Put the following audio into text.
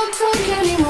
don't talk anymore.